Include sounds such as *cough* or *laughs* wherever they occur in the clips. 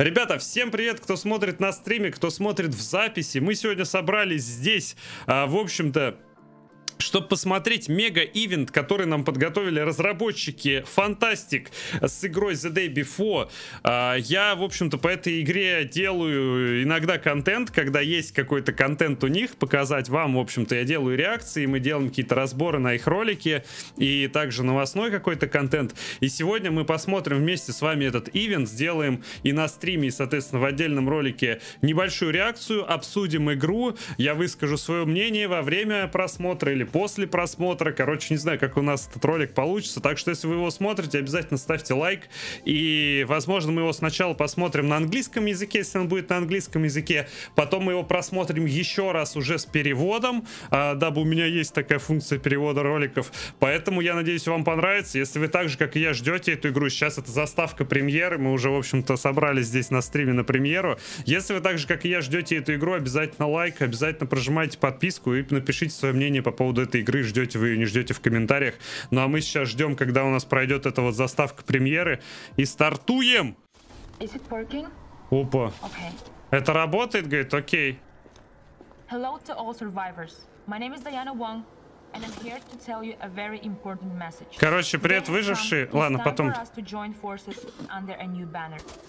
Ребята, всем привет, кто смотрит на стриме, кто смотрит в записи. Мы сегодня собрались здесь, а, в общем-то, чтобы посмотреть мега-ивент, который нам подготовили разработчики Fantastic с игрой The Day Before. А, я, в общем-то, по этой игре делаю иногда контент, когда есть какой-то контент у них, показать вам, в общем-то, я делаю реакции, мы делаем какие-то разборы на их ролики, и также новостной какой-то контент. И сегодня мы посмотрим вместе с вами этот ивент, сделаем и на стриме, и, соответственно, в отдельном ролике небольшую реакцию, обсудим игру, я выскажу свое мнение во время просмотра или после просмотра. Короче, не знаю, как у нас этот ролик получится. Так что, если вы его смотрите, обязательно ставьте лайк. И, возможно, мы его сначала посмотрим на английском языке, если он будет на английском языке. Потом мы его просмотрим еще раз уже с переводом, а, дабы у меня есть такая функция перевода роликов. Поэтому я надеюсь, вам понравится. Если вы так же, как и я, ждете эту игру, сейчас это заставка премьеры. Мы уже, в общем-то, собрались здесь на стриме на премьеру. Если вы так же, как и я, ждете эту игру, обязательно лайк, обязательно прожимайте подписку и напишите свое мнение по поводу этой игры, ждете вы ее, не ждете в комментариях. Ну а мы сейчас ждем, когда у нас пройдет эта вот заставка премьеры. И стартуем! Опа. Okay. Это работает, говорит, окей. Hello to all survivors. My name is Diana Wong, and I'm here to tell you a very important message. Короче, привет, выжившие. Ладно, потом.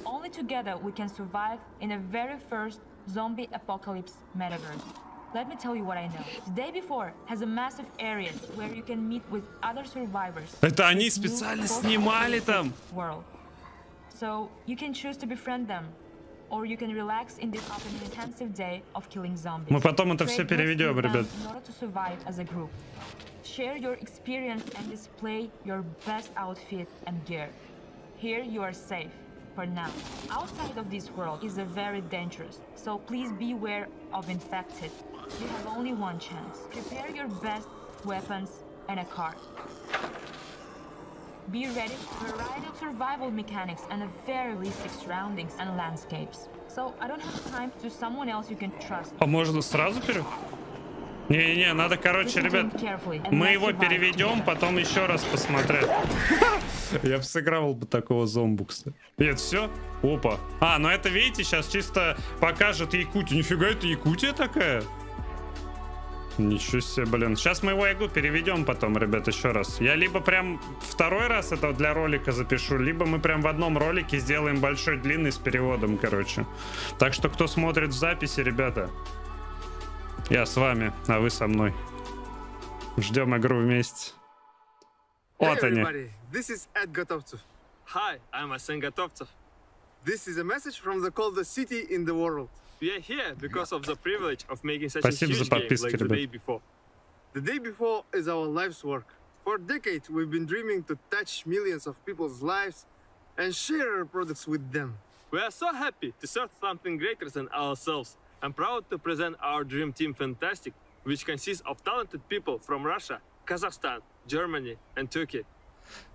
Only together we can survive in a very first zombie apocalypse metaverse. Let me tell you what I know. The day before has a massive area where you can meet with other survivors. Это они специально снимали там. World. So you can choose to befriend them, or you can relax in this often intensive day of killing zombies. Мы потом это все переведем, ребят. In order to survive as a group. Share your experience and display your best outfit and gear. Here you are safe for now. Outside of this world is a very dangerous, so please beware of infected. You have only one chance. Prepare your best weapons and a car. Be ready for a variety of survival mechanics and a very realistic surroundings and landscapes. So I don't have time to someone else you can trust. А можно сразу пере... Не-не-не, надо, короче, ребят, мы его переведем, потом еще раз посмотреть. *laughs* Я бы сыграл бы такого зомбукса. Нет, все? Опа. А, ну это, видите, сейчас чисто покажет Якутию. Нифига, это Якутия такая? Ничего себе, блин. Сейчас мы его ягу переведем потом, ребят, еще раз. Я либо прям второй раз это для ролика запишу, либо мы прям в одном ролике сделаем большой, длинный с переводом, короче. Так что, кто смотрит в записи, ребята, я с вами, а вы со мной. Ждем игру вместе. Вот они. This is Ed. Hi, I'm. This is a message from the coldest city in the world. We are here because of the privilege of making such Спасибо a huge game like the day before. The day before is our life's work. For decades, we've been dreaming to touch millions of people's lives and share our products with them. We are so happy to serve something greater than ourselves I'm proud to present our dream team Fantastic, which consists of talented people from Russia, Kazakhstan, Germany, and Turkey.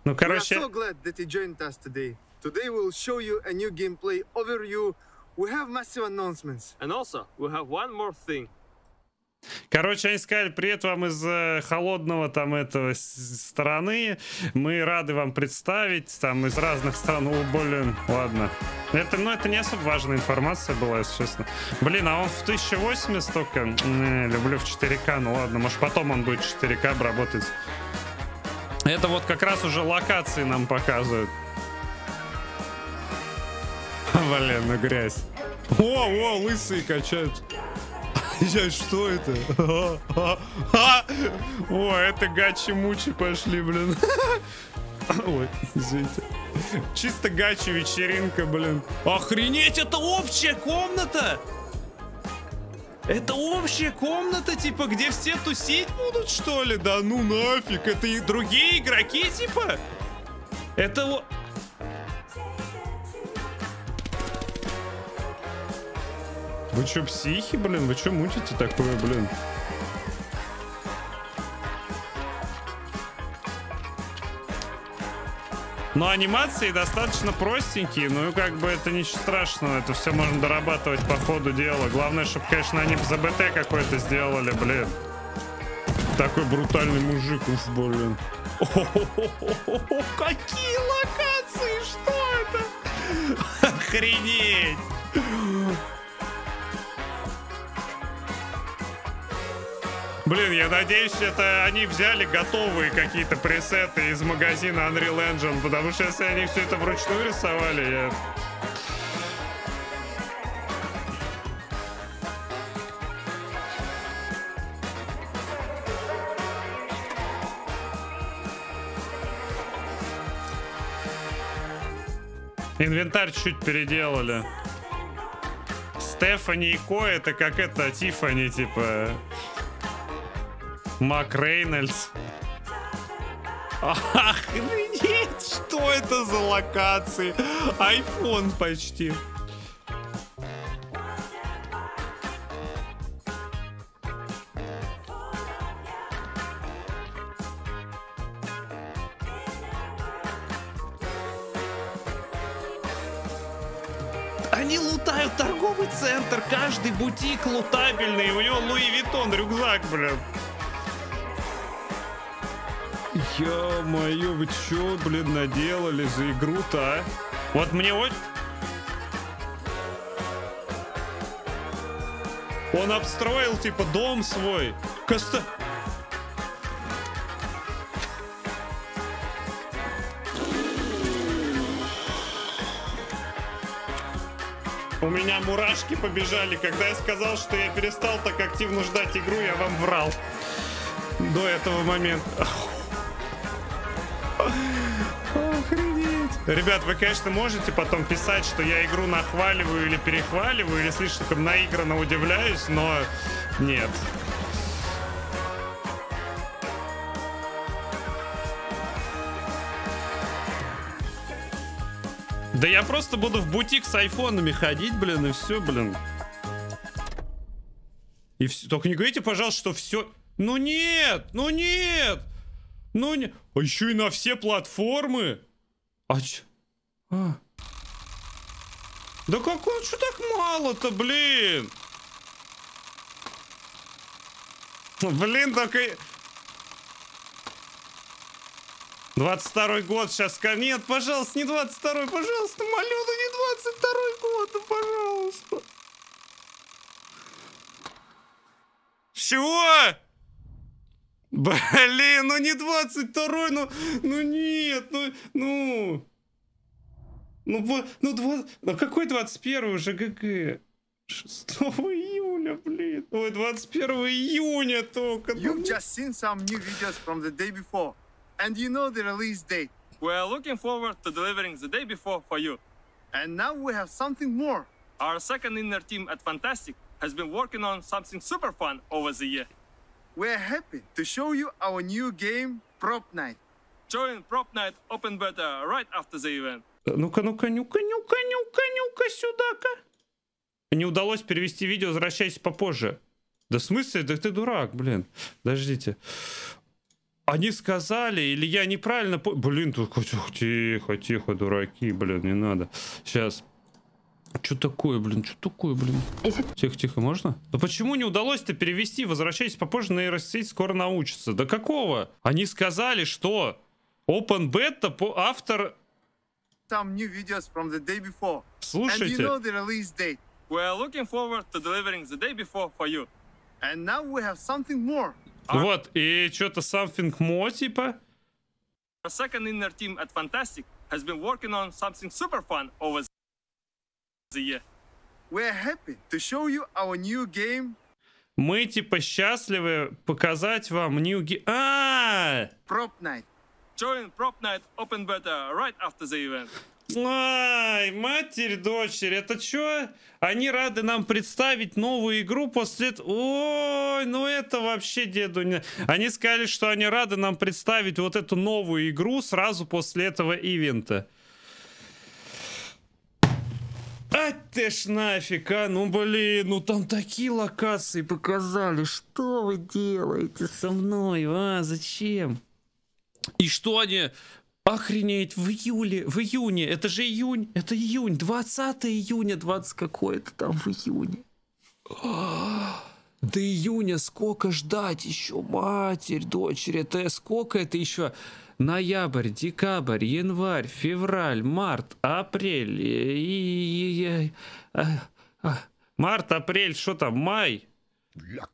Ну, короче... We are so glad that you joined us today. Today we'll show you a new gameplay overview. We have massive announcements. And also, we have one more thing. Короче, они сказали, привет вам из э, холодного там этого страны. Мы рады вам представить, там из разных стран. О, блин, ладно. Это, ну, это не особо важная информация была, если честно. Блин, а он в 1080 только? Не, люблю в 4К, ну ладно, может потом он будет 4К обработать. Это вот как раз уже локации нам показывают. Блин, ну грязь. О, о, лысые качаются. *laughs* Я что это? *laughs* О, это гачи-мучи пошли, блин. *laughs* Ой, извините. Чисто гачи вечеринка, блин. Охренеть, это общая комната! Это общая комната, типа, где все тусить будут, что ли? Да ну нафиг, это и другие игроки, типа? Это... Вы чё, психи, блин? Вы чё мутите такое, блин? Но анимации достаточно простенькие, ну и как бы это ничего страшного, это все можно дорабатывать по ходу дела. Главное, чтобы, конечно, они в ЗБТ какой-то сделали, блин. Такой брутальный мужик, уф, блин. Какие локации, что это? Охренеть! Блин, я надеюсь, это они взяли готовые какие-то пресеты из магазина Unreal Engine, потому что если они все это вручную рисовали, я... Инвентарь чуть переделали. Стефани и Ко это как это, Тифани, типа. Мак Рейнольдс. Охренеть, что это за локации? Айфон почти. Они лутают торговый центр, каждый бутик лутабельный, у него Louis Vuitton рюкзак, блин. Ё-моё, вы чё, блин, наделали за игру-то, а? Вот мне вот... Он обстроил, типа, дом свой. Коста... У меня мурашки побежали. Когда я сказал, что я перестал так активно ждать игру, я вам врал. До этого момента. Ребят, вы, конечно, можете потом писать, что я игру нахваливаю или перехваливаю, или слишком наигранно удивляюсь, но нет. Да я просто буду в бутик с айфонами ходить, блин, и все, блин. И все. Только не говорите, пожалуйста, что все... Ну нет, ну нет, ну не... А еще и на все платформы? А ч... А. Да как он, что так мало-то, блин? Блин, только... 22 год сейчас... Нет, пожалуйста, не 22 пожалуйста, молю, ну не 22 год, ну пожалуйста. Чего? Блин, ну не 22 ну, ну нет, ну, ну... Ну, ну, 20, ну какой 21 уже ГГ? 6 июля, блин. Ой, 21 июня только. You've just seen some new videos from the day before. And you know the release date. We are looking forward to delivering the day before for you. And now we have something more. Our second inner team at Fantastic has been working on something super fun over the year. We're happy to show you our new game, Prop Night. Join Prop Night Open Beta right after the event. Ну-ка, ну-ка, ну-ка, ну-ка, ну-ка, ну-ка, сюда-ка. Не удалось перевести видео, возвращайся попозже. Да в смысле? Да ты дурак, блин. Подождите. Они сказали, или я неправильно... По... Блин, тихо, тихо, тихо, дураки, блин, не надо. Сейчас. Что такое, блин, что такое, блин? Тихо, тихо, можно? Да почему не удалось-то перевести? Возвращайтесь попозже на нейросеть, скоро научится. Да какого? Они сказали, что Open Beta по автор... Some new videos from the day before. Слушайте. And you know the release date. We are looking forward to delivering the day before for you. And now we have something more. А... Вот, и что-то something more, типа. Our second inner team at Fantastic has been working on something super fun over the year. We're happy to show you our new game. Мы типа счастливы показать вам new game. А! Prop Night. Join Prop Night Open Beta right after the event. Ай, матерь, дочерь, это что? Они рады нам представить новую игру после... Ой, ну это вообще деду не... Они сказали, что они рады нам представить вот эту новую игру сразу после этого ивента. А ты ж нафиг, а? Ну блин, ну там такие локации показали. Что вы делаете со мной, а? Зачем? И что они... Охренеть, в июле, в июне, это же июнь, это июнь, 20 июня, 20 какое-то там в июне. До июня сколько ждать еще, матерь, дочери, это сколько это еще? Ноябрь, декабрь, январь, февраль, март, апрель, и, а, а, март, апрель, что там, май,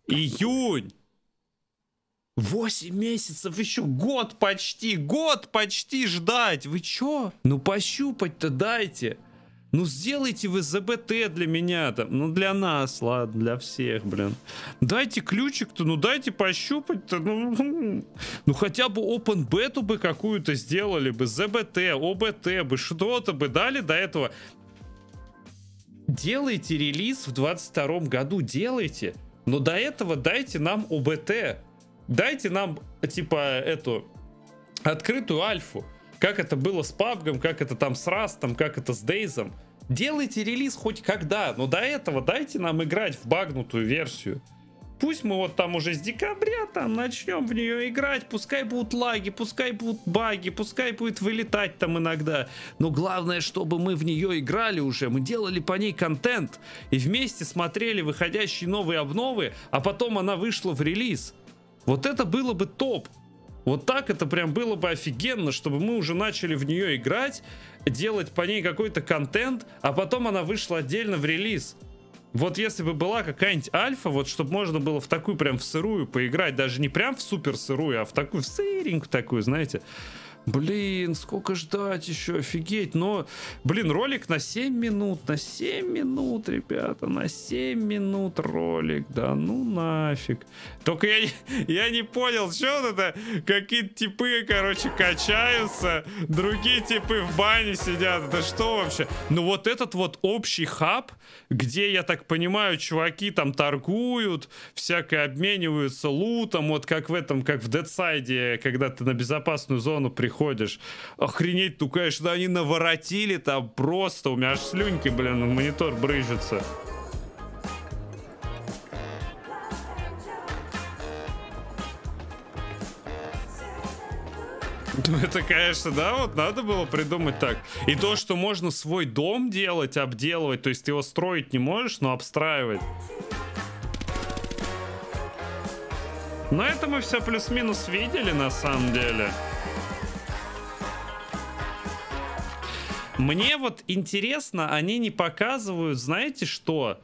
июнь. Восемь месяцев, еще год почти, год почти ждать. Вы чё? Ну пощупать-то дайте. Ну сделайте вы ЗБТ для меня там, ну для нас, ладно, для всех, блин. Дайте ключик-то, ну дайте пощупать-то, ну, *laughs* ну хотя бы open бету бы какую-то сделали бы, ЗБТ, ОБТ бы, что-то бы дали до этого. Делайте релиз в 22 году, делайте. Но до этого дайте нам ОБТ. Дайте нам, типа, эту открытую альфу. Как это было с PUBG, как это там с Растом, как это с Дейзом. Делайте релиз хоть когда, но до этого дайте нам играть в багнутую версию. Пусть мы вот там уже с декабря там начнем в нее играть, пускай будут лаги, пускай будут баги, пускай будет вылетать там иногда. Но главное, чтобы мы в нее играли уже, мы делали по ней контент и вместе смотрели выходящие новые обновы, а потом она вышла в релиз. Вот это было бы топ. Вот так это прям было бы офигенно, чтобы мы уже начали в нее играть, делать по ней какой-то контент, а потом она вышла отдельно в релиз. Вот если бы была какая-нибудь альфа, вот чтобы можно было в такую прям в сырую поиграть, даже не прям в супер сырую, а в такую в сыренькую такую, знаете, Блин, сколько ждать еще, офигеть. Но, блин, ролик на 7 минут, на 7 минут, ребята, на 7 минут ролик, да ну нафиг. Только я, я не понял, что это, какие-то типы, короче, качаются, другие типы в бане сидят, это что вообще? Ну вот этот вот общий хаб, где, я так понимаю, чуваки там торгуют, всякое обмениваются лутом, вот как в этом, как в Дедсайде, когда ты на безопасную зону приходишь, приходишь. Охренеть, ну, конечно, они наворотили там просто. У меня аж слюньки, блин, в монитор брызжется. Ну, это, конечно, да, вот надо было придумать так. И то, что можно свой дом делать, обделывать, то есть ты его строить не можешь, но обстраивать. Но это мы все плюс-минус видели на самом деле. Мне вот интересно, они не показывают, знаете что?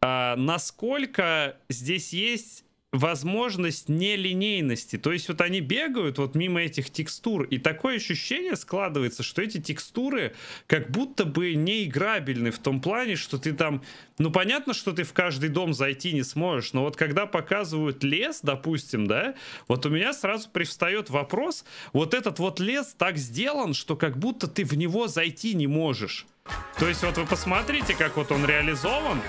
А, насколько здесь есть возможность нелинейности. То есть вот они бегают вот мимо этих текстур, и такое ощущение складывается, что эти текстуры как будто бы не играбельны в том плане, что ты там... Ну, понятно, что ты в каждый дом зайти не сможешь, но вот когда показывают лес, допустим, да, вот у меня сразу привстает вопрос, вот этот вот лес так сделан, что как будто ты в него зайти не можешь. То есть вот вы посмотрите, как вот он реализован.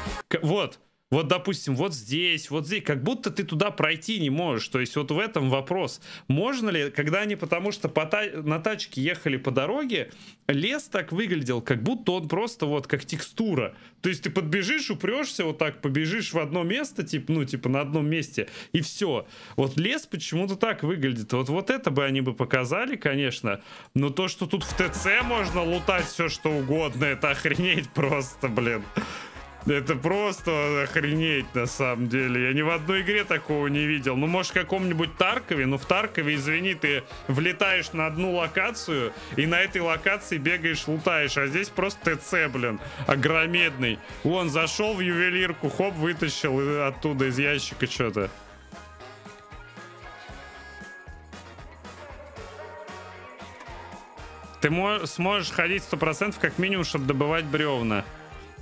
Вот, вот, допустим, вот здесь, вот здесь, как будто ты туда пройти не можешь. То есть вот в этом вопрос. Можно ли, когда они потому что по на тачке ехали по дороге, лес так выглядел, как будто он просто вот как текстура. То есть ты подбежишь, упрешься вот так, побежишь в одно место, типа, ну, типа на одном месте, и все. Вот лес почему-то так выглядит. Вот, вот это бы они бы показали, конечно. Но то, что тут в ТЦ можно лутать все, что угодно, это охренеть просто, блин. Это просто охренеть на самом деле. Я ни в одной игре такого не видел. Ну, может, в каком-нибудь Таркове. Ну, в Таркове, извини, ты влетаешь на одну локацию и на этой локации бегаешь, лутаешь. А здесь просто ТЦ, блин, огромедный. Вон, зашел в ювелирку, хоп, вытащил оттуда из ящика что-то. Ты сможешь ходить 100% как минимум, чтобы добывать бревна.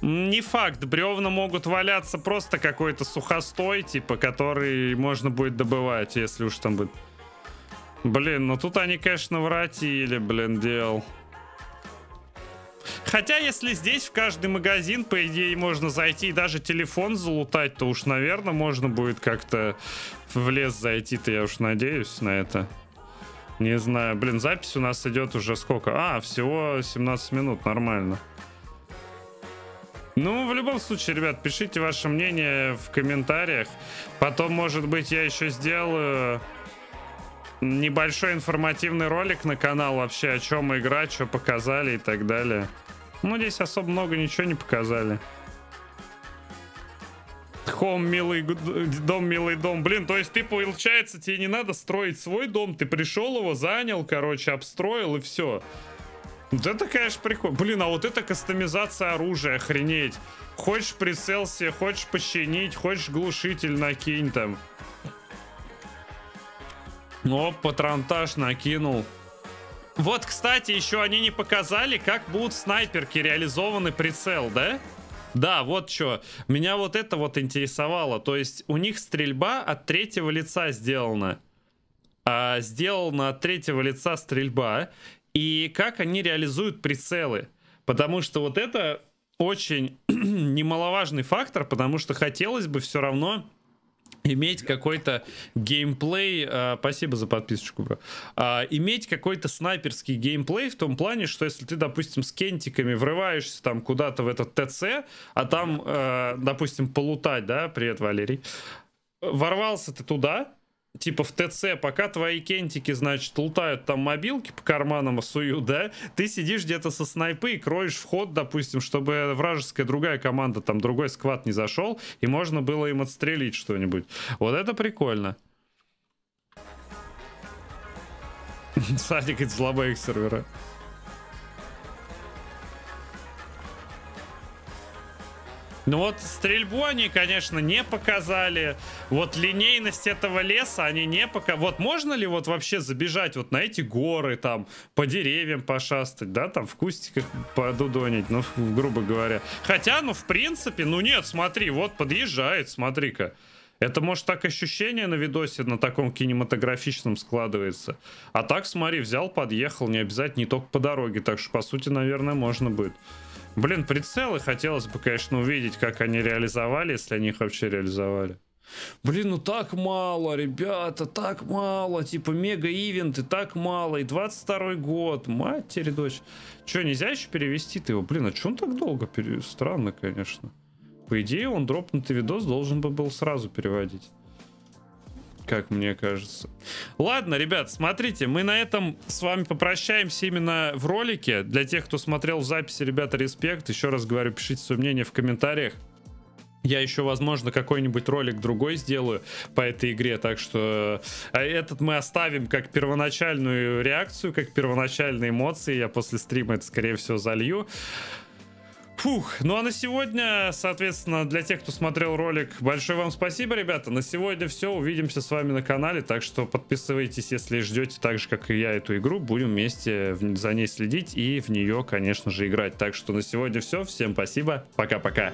Не факт, бревна могут валяться просто какой-то сухостой, типа, который можно будет добывать, если уж там будет. Блин, ну тут они, конечно, воротили, блин, дел. Хотя, если здесь в каждый магазин, по идее, можно зайти и даже телефон залутать, то уж, наверное, можно будет как-то в лес зайти-то, я уж надеюсь на это. Не знаю. Блин, запись у нас идет уже сколько? А, всего 17 минут, нормально. Ну, в любом случае, ребят, пишите ваше мнение в комментариях. Потом, может быть, я еще сделаю небольшой информативный ролик на канал вообще, о чем играть, что показали и так далее. Ну, здесь особо много ничего не показали. Хом, милый дом, милый дом. Блин, то есть ты, получается, тебе не надо строить свой дом, ты пришел его, занял, короче, обстроил и все. Вот это, конечно, прикольно. Блин, а вот это кастомизация оружия, охренеть. Хочешь прицел себе, хочешь починить, хочешь глушитель накинь там. О, патронтаж накинул. Вот, кстати, еще они не показали, как будут снайперки реализованы прицел, да? Да, вот что. Меня вот это вот интересовало. То есть у них стрельба от третьего лица сделана. А, сделана от третьего лица стрельба. И как они реализуют прицелы. Потому что вот это очень *clears throat* немаловажный фактор, потому что хотелось бы все равно иметь какой-то геймплей, э, спасибо за подписочку, бро, э, иметь какой-то снайперский геймплей в том плане, что если ты, допустим, с кентиками врываешься там куда-то в этот ТЦ, а там, э, допустим, полутать, да, привет, Валерий, ворвался ты туда, типа в ТЦ, пока твои кентики, значит, лутают там мобилки по карманам суют, да, ты сидишь где-то со снайпы и кроешь вход, допустим, чтобы вражеская другая команда, там другой сквад не зашел, и можно было им отстрелить что-нибудь. Вот это прикольно. *laughs* Садик из слабых сервера. Ну вот стрельбу они, конечно, не показали. Вот линейность этого леса они не показали. Вот можно ли вот вообще забежать вот на эти горы, там, по деревьям пошастать, да, там в кустиках подудонить, ну, грубо говоря. Хотя, ну, в принципе, ну нет, смотри, вот подъезжает, смотри-ка. Это, может, так ощущение на видосе на таком кинематографичном складывается. А так, смотри, взял, подъехал, не обязательно, не только по дороге. Так что, по сути, наверное, можно будет. Блин, прицелы хотелось бы, конечно, увидеть, как они реализовали, если они их вообще реализовали. Блин, ну так мало, ребята, так мало. Типа мега-ивенты, так мало. И 22 год, матери дочь. Че, нельзя еще перевести-то его? Блин, а что он так долго? Пере... Странно, конечно. По идее, он дропнутый видос должен бы был сразу переводить как мне кажется. Ладно, ребят, смотрите, мы на этом с вами попрощаемся именно в ролике. Для тех, кто смотрел в записи, ребята, респект. Еще раз говорю, пишите свое мнение в комментариях. Я еще, возможно, какой-нибудь ролик другой сделаю по этой игре, так что э, этот мы оставим как первоначальную реакцию, как первоначальные эмоции. Я после стрима это, скорее всего, залью. Фух, ну а на сегодня, соответственно, для тех, кто смотрел ролик, большое вам спасибо, ребята. На сегодня все, увидимся с вами на канале, так что подписывайтесь, если ждете так же, как и я, эту игру. Будем вместе за ней следить и в нее, конечно же, играть. Так что на сегодня все, всем спасибо, пока-пока.